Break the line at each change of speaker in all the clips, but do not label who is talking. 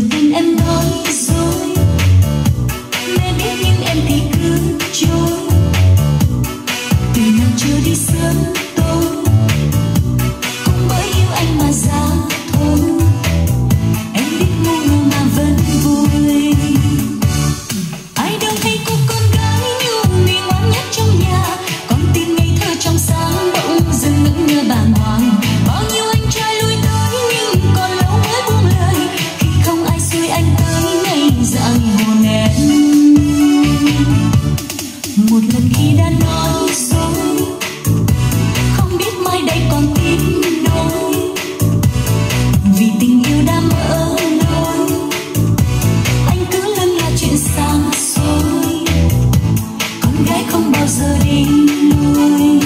lần em nói dối mẹ biết nhưng em thì cứ trôi. Giờ đi lui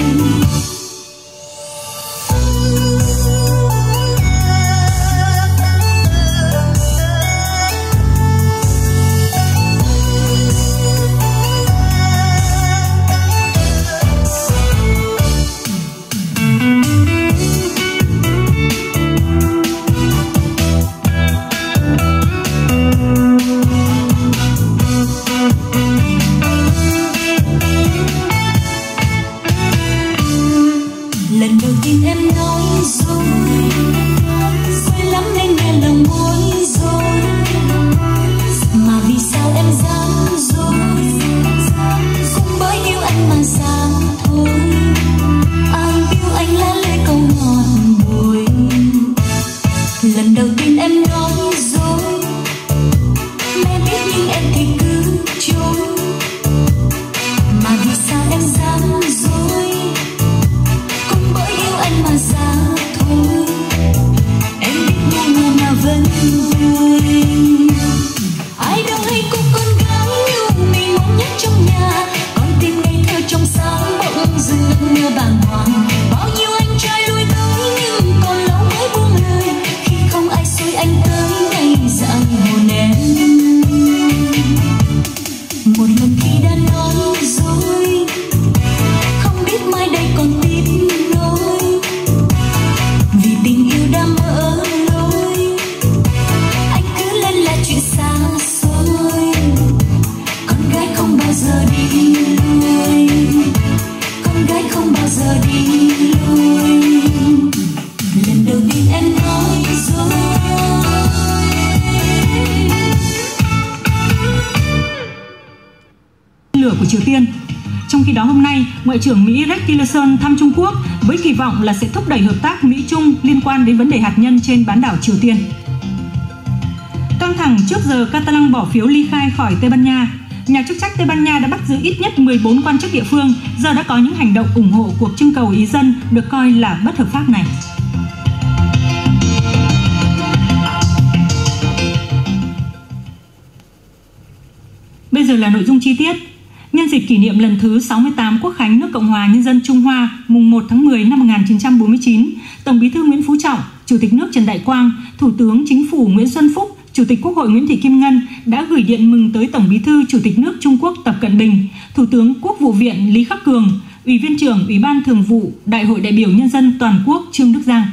lần đầu tiên em nói dối. Dối lắm nên nghe lòng bối rối. Mà vì sao em dám dối? Cũng bởi yêu anh mà dám thôi. Ai yêu anh là lê câu ngọt bùi lần đầu tiên em nói dối. Mẹ biết nhưng em thì cứ trốn
lửa của Triều Tiên. Trong khi đó hôm nay, Ngoại trưởng Mỹ Rex Tillerson thăm Trung Quốc với kỳ vọng là sẽ thúc đẩy hợp tác Mỹ-Trung liên quan đến vấn đề hạt nhân trên bán đảo Triều Tiên. Căng thẳng trước giờ Catalan bỏ phiếu ly khai khỏi Tây Ban Nha, nhà chức trách Tây Ban Nha đã bắt giữ ít nhất 14 quan chức địa phương do đã có những hành động ủng hộ cuộc trưng cầu ý dân được coi là bất hợp pháp này. Bây giờ là nội dung chi tiết. Nhân dịp kỷ niệm lần thứ 68 Quốc khánh nước Cộng hòa Nhân dân Trung Hoa mùng 1 tháng 10 năm 1949, Tổng Bí thư Nguyễn Phú Trọng, Chủ tịch nước Trần Đại Quang, Thủ tướng Chính phủ Nguyễn Xuân Phúc, Chủ tịch Quốc hội Nguyễn Thị Kim Ngân đã gửi điện mừng tới Tổng Bí thư Chủ tịch nước Trung Quốc Tập Cận Bình, Thủ tướng Quốc vụ viện Lý Khắc Cường, Ủy viên trưởng Ủy ban Thường vụ Đại hội đại biểu Nhân dân toàn quốc Trương Đức Giang.